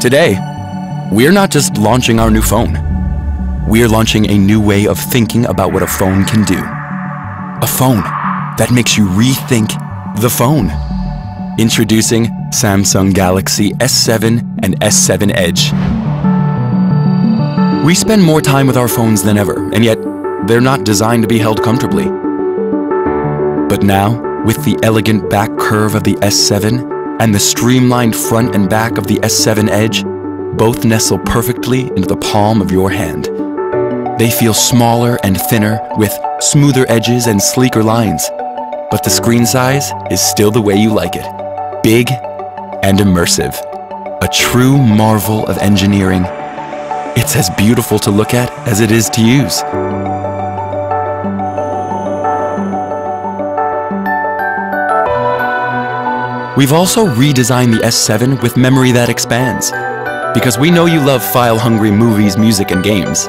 Today, we're not just launching our new phone. We're launching a new way of thinking about what a phone can do. A phone that makes you rethink the phone. Introducing Samsung Galaxy S7 and S7 Edge. We spend more time with our phones than ever, and yet they're not designed to be held comfortably. But now, with the elegant back curve of the S7 and the streamlined front and back of the S7 Edge, both nestle perfectly into the palm of your hand. They feel smaller and thinner with smoother edges and sleeker lines, but the screen size is still the way you like it big and immersive. A true marvel of engineering. It's as beautiful to look at as it is to use. We've also redesigned the S7 with memory that expands, because we know you love file-hungry movies, music, and games.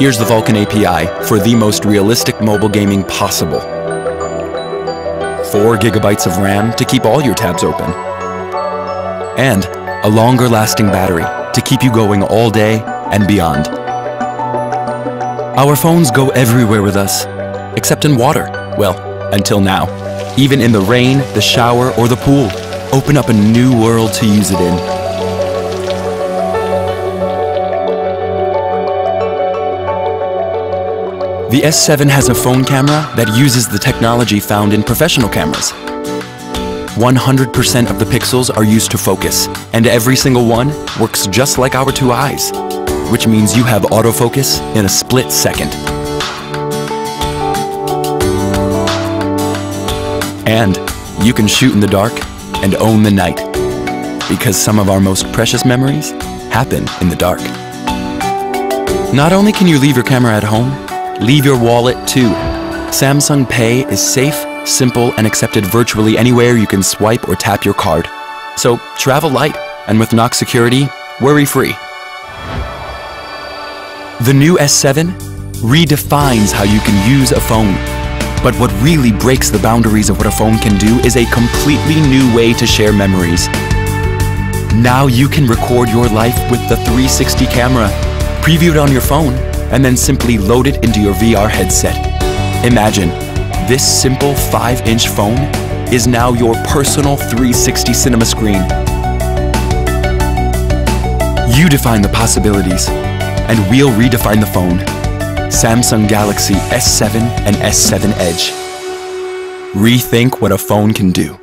Here's the Vulkan API for the most realistic mobile gaming possible. 4 gigabytes of RAM to keep all your tabs open. And a longer lasting battery to keep you going all day and beyond. Our phones go everywhere with us, except in water. Well, until now. Even in the rain, the shower, or the pool. Open up a new world to use it in. The S7 has a phone camera that uses the technology found in professional cameras. 100% of the pixels are used to focus, and every single one works just like our two eyes, which means you have autofocus in a split second. And you can shoot in the dark and own the night, because some of our most precious memories happen in the dark. Not only can you leave your camera at home, leave your wallet too. Samsung Pay is safe, simple, and accepted virtually anywhere you can swipe or tap your card. So travel light, and with Knox Security, worry free. The new S7 redefines how you can use a phone. But what really breaks the boundaries of what a phone can do is a completely new way to share memories. Now you can record your life with the 360 camera, preview it on your phone, and then simply load it into your VR headset. Imagine, this simple 5-inch phone is now your personal 360 cinema screen. You define the possibilities, and we'll redefine the phone. Samsung Galaxy S7 and S7 Edge. Rethink what a phone can do.